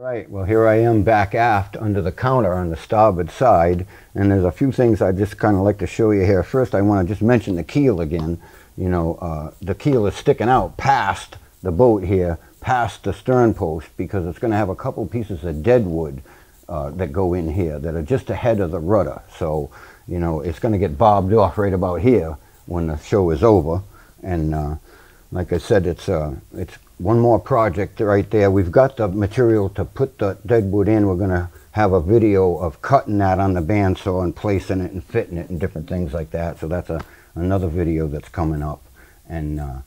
Right, well here I am back aft under the counter on the starboard side and there's a few things I just kind of like to show you here. First I want to just mention the keel again. You know, uh, the keel is sticking out past the boat here, past the stern post because it's going to have a couple pieces of deadwood uh, that go in here that are just ahead of the rudder. So, you know, it's going to get bobbed off right about here when the show is over. And uh, like I said, it's, uh, it's one more project right there. We've got the material to put the deadwood in. We're going to have a video of cutting that on the bandsaw and placing it and fitting it and different things like that. So that's a, another video that's coming up. And, uh,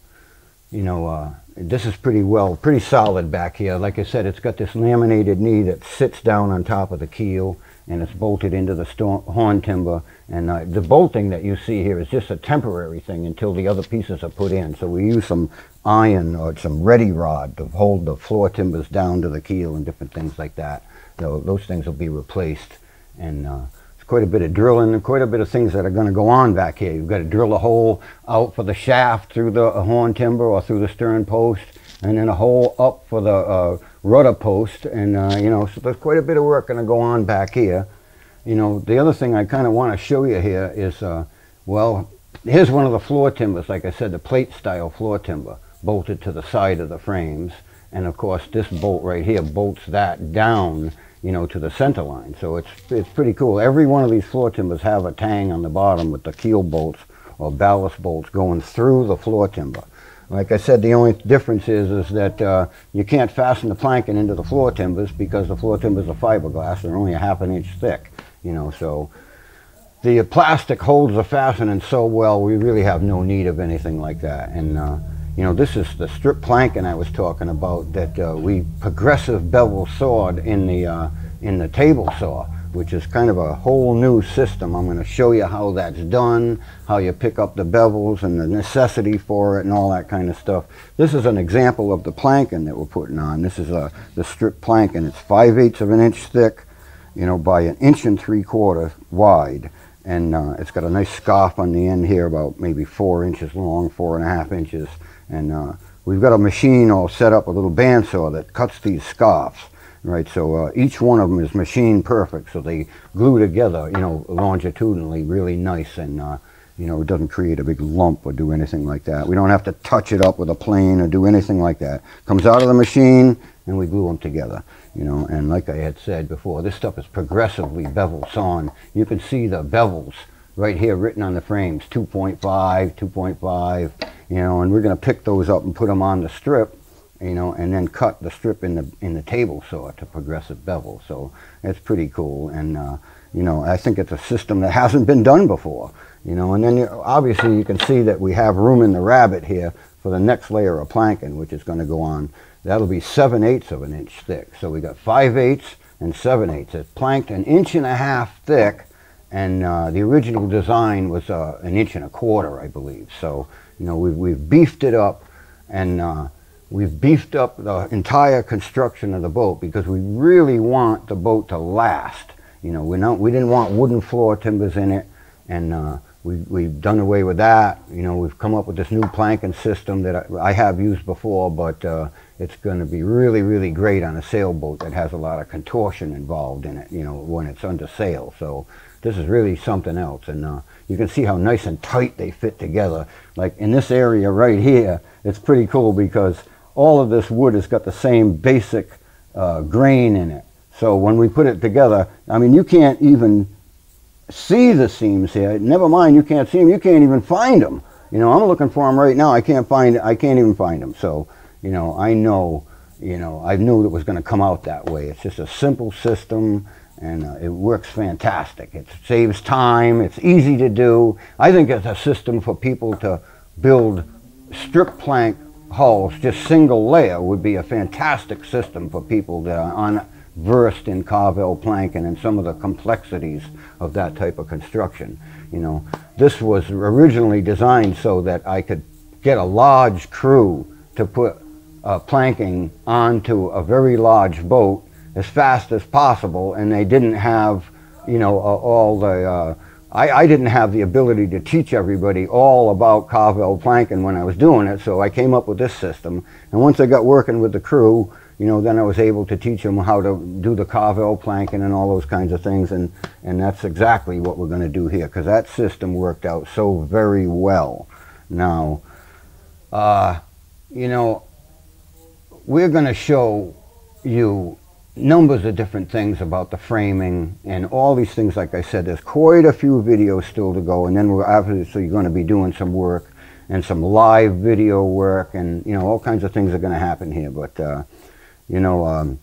you know, uh, this is pretty well, pretty solid back here. Like I said, it's got this laminated knee that sits down on top of the keel and it's bolted into the horn timber. And uh, the bolting that you see here is just a temporary thing until the other pieces are put in. So we use some iron or some ready rod to hold the floor timbers down to the keel and different things like that. So those things will be replaced. And uh, it's quite a bit of drilling and quite a bit of things that are going to go on back here. You've got to drill a hole out for the shaft through the horn timber or through the stern post and then a hole up for the uh, rudder post. And, uh, you know, so there's quite a bit of work going to go on back here. You know, the other thing I kind of want to show you here is, uh, well, here's one of the floor timbers, like I said, the plate style floor timber bolted to the side of the frames. And of course, this bolt right here bolts that down, you know, to the center line. So it's, it's pretty cool. Every one of these floor timbers have a tang on the bottom with the keel bolts or ballast bolts going through the floor timber. Like I said, the only difference is, is that uh, you can't fasten the planking into the floor timbers because the floor timbers are fiberglass. They're only a half an inch thick, you know, so the plastic holds the fastening so well, we really have no need of anything like that. And, uh, you know, this is the strip planking I was talking about that uh, we progressive bevel sawed in the, uh, in the table saw which is kind of a whole new system. I'm going to show you how that's done, how you pick up the bevels and the necessity for it and all that kind of stuff. This is an example of the planking that we're putting on. This is a, the strip planking. It's 5 eighths of an inch thick, you know, by an inch and three quarter wide. And uh, it's got a nice scarf on the end here, about maybe four inches long, four and a half inches. And uh, we've got a machine all set up, a little bandsaw that cuts these scarves right? So uh, each one of them is machine perfect, so they glue together, you know, longitudinally really nice and, uh, you know, it doesn't create a big lump or do anything like that. We don't have to touch it up with a plane or do anything like that. Comes out of the machine and we glue them together, you know, and like I had said before, this stuff is progressively bevel sawn. You can see the bevels right here written on the frames, 2.5, 2.5, you know, and we're going to pick those up and put them on the strip you know, and then cut the strip in the in the table saw to progressive bevel. So it's pretty cool, and uh, you know, I think it's a system that hasn't been done before. You know, and then you, obviously you can see that we have room in the rabbet here for the next layer of planking, which is going to go on. That'll be seven eighths of an inch thick. So we got five eighths and seven eighths. It's planked an inch and a half thick, and uh, the original design was uh, an inch and a quarter, I believe. So you know, we've we've beefed it up, and uh, We've beefed up the entire construction of the boat because we really want the boat to last. You know, we, we didn't want wooden floor timbers in it, and uh, we, we've done away with that. You know, we've come up with this new planking system that I, I have used before, but uh, it's going to be really, really great on a sailboat that has a lot of contortion involved in it, you know, when it's under sail. So this is really something else. And uh, you can see how nice and tight they fit together. Like in this area right here, it's pretty cool because all of this wood has got the same basic uh, grain in it. So when we put it together, I mean, you can't even see the seams here. Never mind, you can't see them. You can't even find them. You know, I'm looking for them right now. I can't find. I can't even find them. So, you know, I know. You know, I knew it was going to come out that way. It's just a simple system, and uh, it works fantastic. It saves time. It's easy to do. I think it's a system for people to build strip plank hulls, just single layer, would be a fantastic system for people that are unversed in Carvel planking and some of the complexities of that type of construction. You know, this was originally designed so that I could get a large crew to put uh, planking onto a very large boat as fast as possible, and they didn't have, you know, uh, all the uh, I, I, didn't have the ability to teach everybody all about Carvel planking when I was doing it, so I came up with this system. And once I got working with the crew, you know, then I was able to teach them how to do the Carvel planking and all those kinds of things, and, and that's exactly what we're going to do here, because that system worked out so very well. Now, uh, you know, we're going to show you numbers of different things about the framing and all these things like I said there's quite a few videos still to go and then we're obviously going to be doing some work and some live video work and you know all kinds of things are going to happen here but uh, you know um,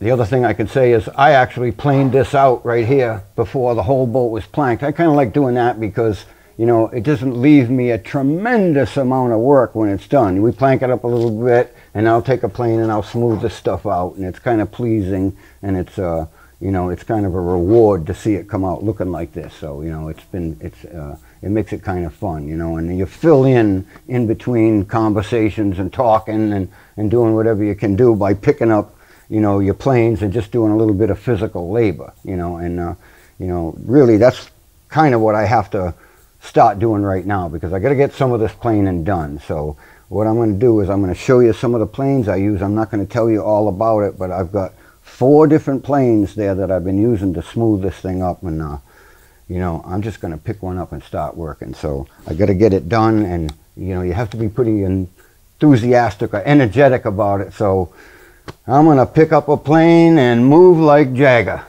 the other thing I can say is I actually planed this out right here before the whole boat was planked I kind of like doing that because you know, it doesn't leave me a tremendous amount of work when it's done. We plank it up a little bit, and I'll take a plane and I'll smooth the stuff out, and it's kind of pleasing, and it's, uh, you know, it's kind of a reward to see it come out looking like this. So, you know, it's been, it's, uh, it makes it kind of fun, you know, and you fill in in between conversations and talking and, and doing whatever you can do by picking up, you know, your planes and just doing a little bit of physical labor, you know, and, uh, you know, really that's kind of what I have to start doing right now because I got to get some of this planing done. So what I'm going to do is I'm going to show you some of the planes I use. I'm not going to tell you all about it, but I've got four different planes there that I've been using to smooth this thing up and uh, you know I'm just going to pick one up and start working. So I got to get it done and you know you have to be pretty enthusiastic or energetic about it. So I'm going to pick up a plane and move like Jagger.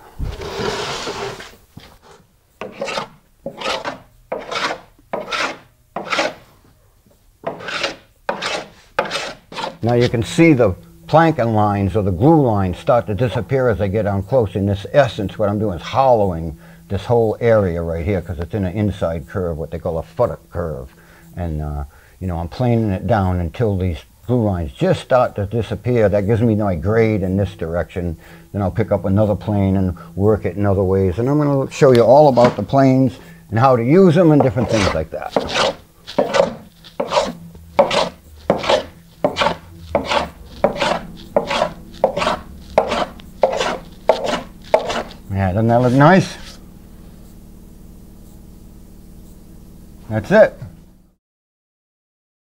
Now you can see the planking lines or the glue lines start to disappear as I get down close. In this essence, what I'm doing is hollowing this whole area right here because it's in an inside curve, what they call a futtock curve. And, uh, you know, I'm planing it down until these glue lines just start to disappear. That gives me my grade in this direction. Then I'll pick up another plane and work it in other ways. And I'm going to show you all about the planes and how to use them and different things like that. Yeah, doesn't that look nice? That's it.